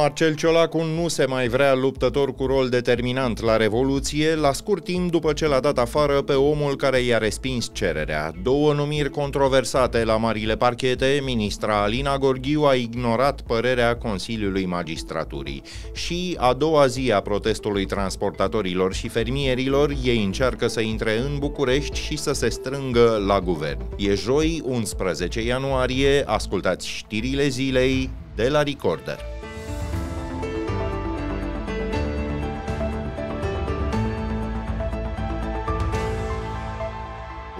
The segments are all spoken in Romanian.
Marcel Ciolacu nu se mai vrea luptător cu rol determinant la Revoluție, la scurt timp după ce l-a dat afară pe omul care i-a respins cererea. Două numiri controversate la marile parchete, ministra Alina Gorghiu a ignorat părerea Consiliului Magistraturii. Și a doua zi a protestului transportatorilor și fermierilor, ei încearcă să intre în București și să se strângă la guvern. E joi, 11 ianuarie, ascultați știrile zilei de la Recorder.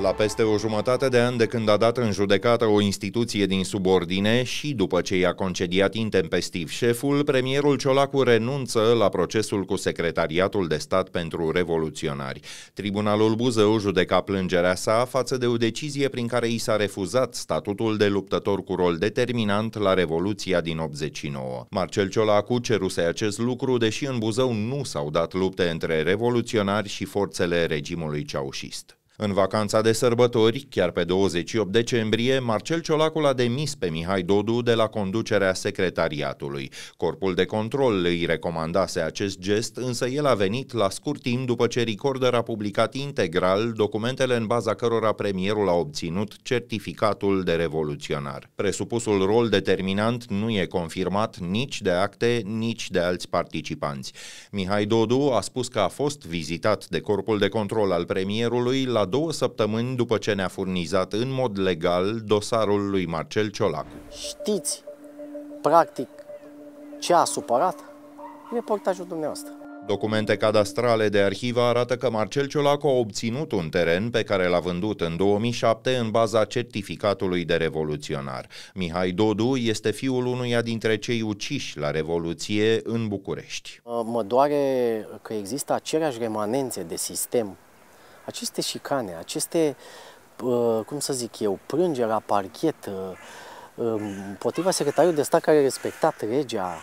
La peste o jumătate de an de când a dat în judecată o instituție din subordine și după ce i-a concediat intempestiv șeful, premierul Ciolacu renunță la procesul cu Secretariatul de Stat pentru Revoluționari. Tribunalul Buzău judeca plângerea sa față de o decizie prin care i s-a refuzat statutul de luptător cu rol determinant la Revoluția din 89. Marcel Ciolacu ceruse acest lucru, deși în Buzău nu s-au dat lupte între revoluționari și forțele regimului ceaușist. În vacanța de sărbători, chiar pe 28 decembrie, Marcel Ciolacu a demis pe Mihai Dodu de la conducerea secretariatului. Corpul de control îi recomandase acest gest, însă el a venit la scurt timp după ce Recorder a publicat integral documentele în baza cărora premierul a obținut certificatul de revoluționar. Presupusul rol determinant nu e confirmat nici de acte, nici de alți participanți. Mihai Dodu a spus că a fost vizitat de corpul de control al premierului la două săptămâni după ce ne-a furnizat în mod legal dosarul lui Marcel Ciolacu. Știți, practic, ce a supărat? Reportajul dumneavoastră. Documente cadastrale de arhivă arată că Marcel Ciolacu a obținut un teren pe care l-a vândut în 2007 în baza certificatului de revoluționar. Mihai Dodu este fiul unuia dintre cei uciși la Revoluție în București. Mă doare că există aceleași remanențe de sistem aceste șicane, aceste, uh, cum să zic eu, plângeri la parchet uh, um, împotriva secretariului de stat care a respectat legea,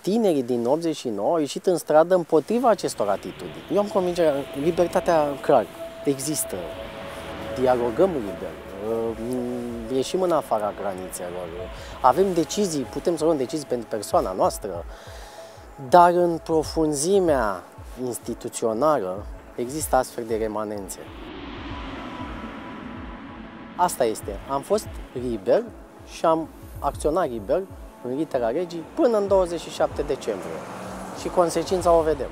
tinerii din 89 au ieșit în stradă împotriva acestor atitudini. Eu am convingerea, libertatea, clar, există, dialogăm liber, uh, ieșim în afara granițelor, avem decizii, putem să luăm decizii pentru persoana noastră, dar în profunzimea instituțională există astfel de remanențe. Asta este. Am fost liber și am acționat liber în litera regii până în 27 decembrie. Și consecința o vedem.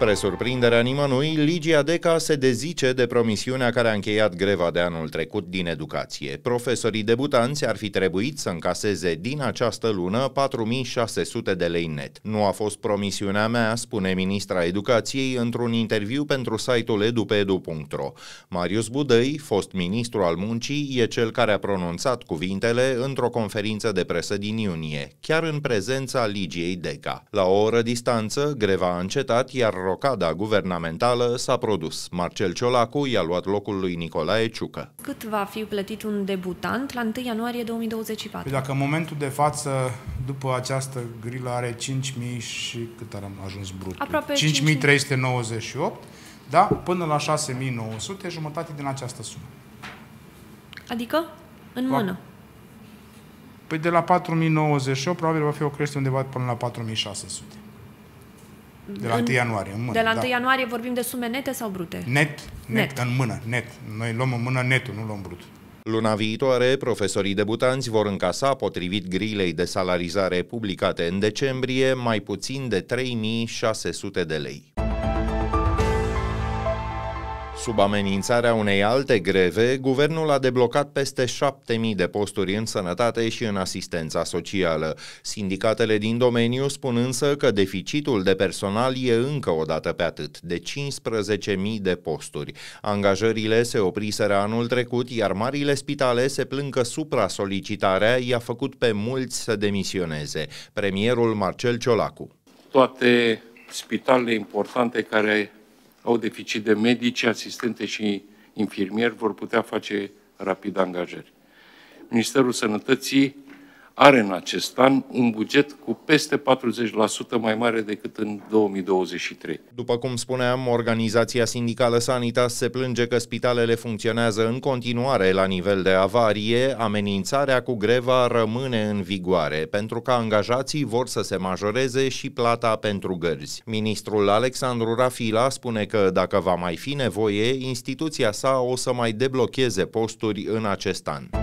Spre surprinderea nimănui, Ligia Deca se dezice de promisiunea care a încheiat greva de anul trecut din educație. Profesorii debutanți ar fi trebuit să încaseze din această lună 4600 de lei net. Nu a fost promisiunea mea, spune ministra educației într-un interviu pentru site-ul edupedu.ro. Marius Budăi, fost ministru al muncii, e cel care a pronunțat cuvintele într-o conferință de presă din iunie, chiar în prezența Ligiei Deca. La o oră distanță, greva a încetat, iar rocada guvernamentală s-a produs. Marcel Ciolacu i-a luat locul lui Nicolae Ciucă. Cât va fi plătit un debutant la 1 ianuarie 2024? Păi dacă în momentul de față, după această grilă, are 5.000 și cât am ajuns brut? Aproape 5.398, da? Până la 6.900, jumătate din această sumă. Adică? În mână? Păi de la 4.098 probabil va fi o creștere undeva până la 4.600. De la 1 ianuarie, în mână. De la 1 da. ianuarie vorbim de sume nete sau brute? Net, net, Net. în mână, net. Noi luăm în mână netul, nu luăm brut. Luna viitoare, profesorii debutanți vor încasa, potrivit grilei de salarizare publicate în decembrie, mai puțin de 3600 de lei. Sub amenințarea unei alte greve, guvernul a deblocat peste 7.000 de posturi în sănătate și în asistența socială. Sindicatele din domeniu spun însă că deficitul de personal e încă o dată pe atât, de 15.000 de posturi. Angajările se opriseră anul trecut, iar marile spitale se plâng că supra-solicitarea i-a făcut pe mulți să demisioneze. Premierul Marcel Ciolacu. Toate spitalele importante care au deficit de medici, asistente și infirmieri vor putea face rapid angajări. Ministerul Sănătății are în acest an un buget cu peste 40% mai mare decât în 2023. După cum spuneam, organizația sindicală Sanitas se plânge că spitalele funcționează în continuare la nivel de avarie, amenințarea cu greva rămâne în vigoare, pentru că angajații vor să se majoreze și plata pentru gărzi. Ministrul Alexandru Rafila spune că dacă va mai fi nevoie, instituția sa o să mai deblocheze posturi în acest an.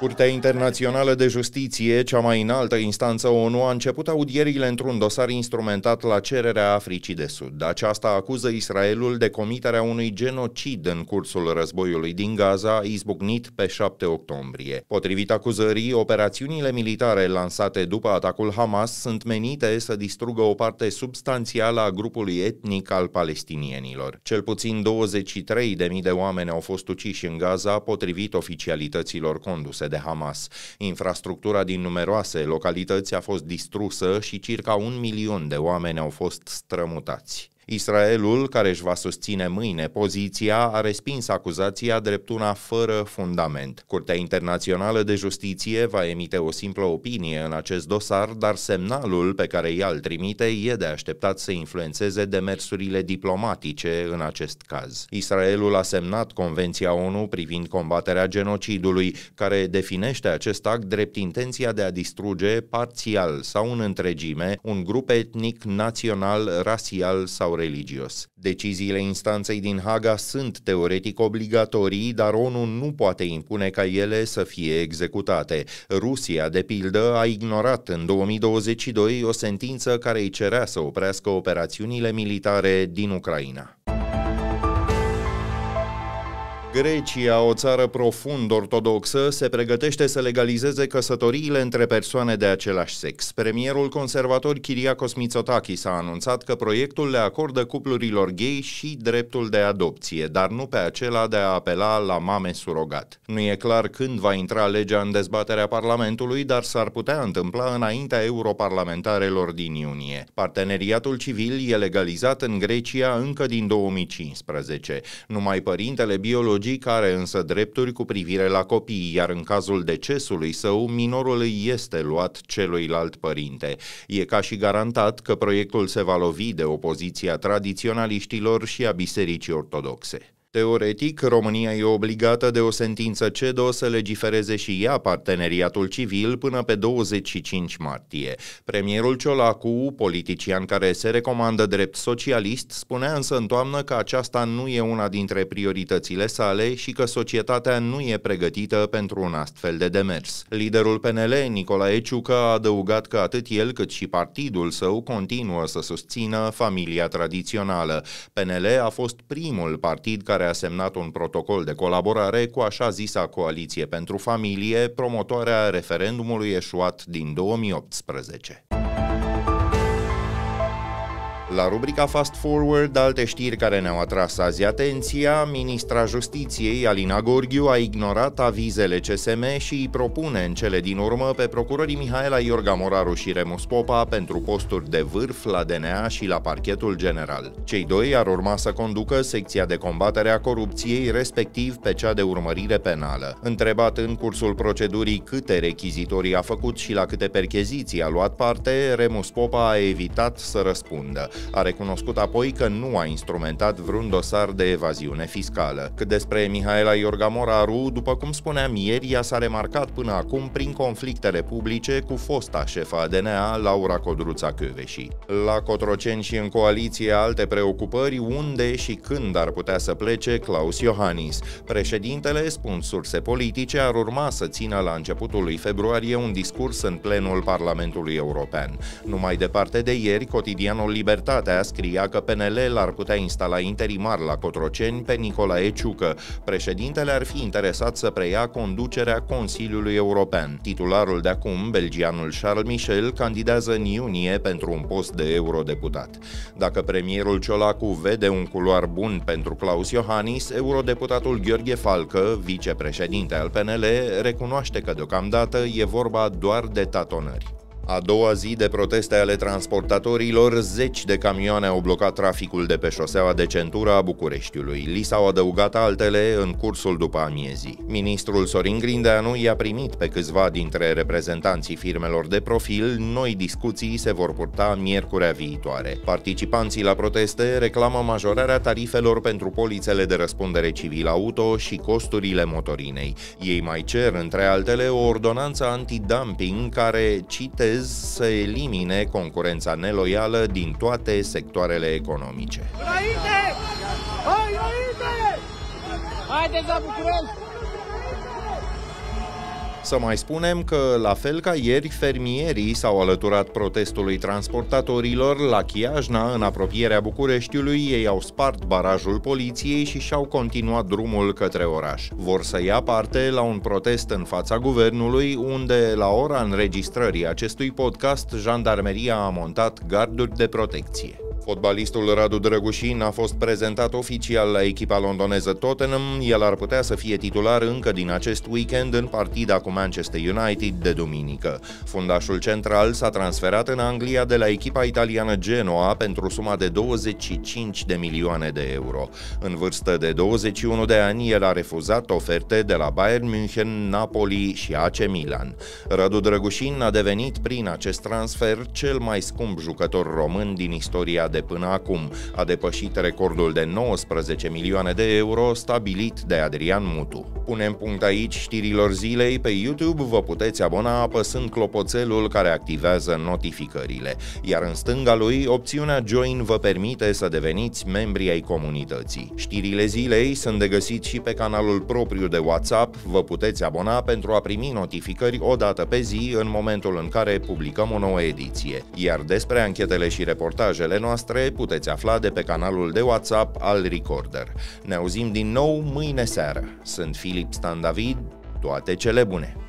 Curtea Internațională de Justiție, cea mai înaltă instanță ONU, a început audierile într-un dosar instrumentat la cererea Africii de Sud. Aceasta acuză Israelul de comiterea unui genocid în cursul războiului din Gaza, izbucnit pe 7 octombrie. Potrivit acuzării, operațiunile militare lansate după atacul Hamas sunt menite să distrugă o parte substanțială a grupului etnic al palestinienilor. Cel puțin 23.000 de oameni au fost uciși în Gaza, potrivit oficialităților conduse de Hamas. Infrastructura din numeroase localități a fost distrusă și circa un milion de oameni au fost strămutați. Israelul, care își va susține mâine poziția, a respins acuzația drept una fără fundament. Curtea Internațională de Justiție va emite o simplă opinie în acest dosar, dar semnalul pe care ea îl trimite e de așteptat să influențeze demersurile diplomatice în acest caz. Israelul a semnat Convenția ONU privind combaterea genocidului, care definește acest act drept intenția de a distruge parțial sau în întregime un grup etnic, național, rasial sau religios. Deciziile instanței din Haga sunt teoretic obligatorii, dar ONU nu poate impune ca ele să fie executate. Rusia, de pildă, a ignorat în 2022 o sentință care îi cerea să oprească operațiunile militare din Ucraina. Grecia, o țară profund ortodoxă, se pregătește să legalizeze căsătoriile între persoane de același sex. Premierul conservator Kyriakos Mitsotakis a anunțat că proiectul le acordă cuplurilor gay și dreptul de adopție, dar nu pe acela de a apela la mame surogat. Nu e clar când va intra legea în dezbaterea Parlamentului, dar s-ar putea întâmpla înaintea europarlamentarelor din iunie. Parteneriatul civil e legalizat în Grecia încă din 2015. Numai părintele biologic biologic are însă drepturi cu privire la copii, iar în cazul decesului său, minorul îi este luat celuilalt părinte. E ca și garantat că proiectul se va lovi de opoziția tradiționaliștilor și a bisericii ortodoxe. Teoretic, România e obligată de o sentință CEDO să legifereze și ea parteneriatul civil până pe 25 martie. Premierul Ciolacu, politician care se recomandă drept socialist, spunea însă în toamnă că aceasta nu e una dintre prioritățile sale și că societatea nu e pregătită pentru un astfel de demers. Liderul PNL, Nicolae Ciucă, a adăugat că atât el cât și partidul său continuă să susțină familia tradițională. PNL a fost primul partid care a semnat un protocol de colaborare cu așa zisa Coaliție pentru Familie, promotoarea referendumului eșuat din 2018. La rubrica Fast Forward, alte știri care ne-au atras azi atenția, ministra Justiției, Alina Gorghiu, a ignorat avizele CSM și îi propune în cele din urmă pe procurorii Mihaela Iorga Moraru și Remus Popa pentru posturi de vârf la DNA și la parchetul general. Cei doi ar urma să conducă secția de combatere a corupției, respectiv pe cea de urmărire penală. Întrebat în cursul procedurii câte rechizitorii a făcut și la câte percheziții a luat parte, Remus Popa a evitat să răspundă. A recunoscut apoi că nu a instrumentat vreun dosar de evaziune fiscală. Cât despre Mihaela Iorga Moraru, după cum spuneam ieri, ea s-a remarcat până acum prin conflictele publice cu fosta șefa DNA, Laura Codruța Căveși. La Cotroceni și în coaliție alte preocupări unde și când ar putea să plece Claus Iohannis. Președintele, spun surse politice, ar urma să țină la începutul lui februarie un discurs în plenul Parlamentului European. Numai departe de ieri, cotidianul Libertate Libertatea scria că PNL l-ar putea instala interimar la Cotroceni pe Nicolae Ciucă. Președintele ar fi interesat să preia conducerea Consiliului European. Titularul de acum, belgianul Charles Michel, candidează în iunie pentru un post de eurodeputat. Dacă premierul Ciolacu vede un culoar bun pentru Claus Iohannis, eurodeputatul Gheorghe Falcă, vicepreședinte al PNL, recunoaște că deocamdată e vorba doar de tatonări. A doua zi de proteste ale transportatorilor, zeci de camioane au blocat traficul de pe șoseaua de centură a Bucureștiului. Li s-au adăugat altele în cursul după amiezii. Ministrul Sorin Grindeanu i-a primit pe câțiva dintre reprezentanții firmelor de profil. Noi discuții se vor purta miercurea viitoare. Participanții la proteste reclamă majorarea tarifelor pentru polițele de răspundere civil auto și costurile motorinei. Ei mai cer, între altele, o ordonanță antidumping care, citez, citez, să elimine concurența neloială din toate sectoarele economice. Înainte! Hai, înainte! Haideți la București! Să mai spunem că, la fel ca ieri, fermierii s-au alăturat protestului transportatorilor la Chiajna, în apropierea Bucureștiului, ei au spart barajul poliției și și-au continuat drumul către oraș. Vor să ia parte la un protest în fața guvernului, unde, la ora înregistrării acestui podcast, jandarmeria a montat garduri de protecție. Fotbalistul Radu Drăgușin a fost prezentat oficial la echipa londoneză Tottenham. El ar putea să fie titular încă din acest weekend în partida cu Manchester United de duminică. Fundașul central s-a transferat în Anglia de la echipa italiană Genoa pentru suma de 25 de milioane de euro. În vârstă de 21 de ani, el a refuzat oferte de la Bayern München, Napoli și AC Milan. Radu Drăgușin a devenit prin acest transfer cel mai scump jucător român din istoria de de până acum. A depășit recordul de 19 milioane de euro stabilit de Adrian Mutu. Punem punct aici știrilor zilei. Pe YouTube vă puteți abona apăsând clopoțelul care activează notificările. Iar în stânga lui, opțiunea Join vă permite să deveniți membri ai comunității. Știrile zilei sunt de găsit și pe canalul propriu de WhatsApp. Vă puteți abona pentru a primi notificări o dată pe zi în momentul în care publicăm o nouă ediție. Iar despre anchetele și reportajele noastre noastre puteți afla de pe canalul de WhatsApp al Recorder. Ne auzim din nou mâine seară. Sunt Filip Stan David, toate cele bune!